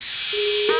Música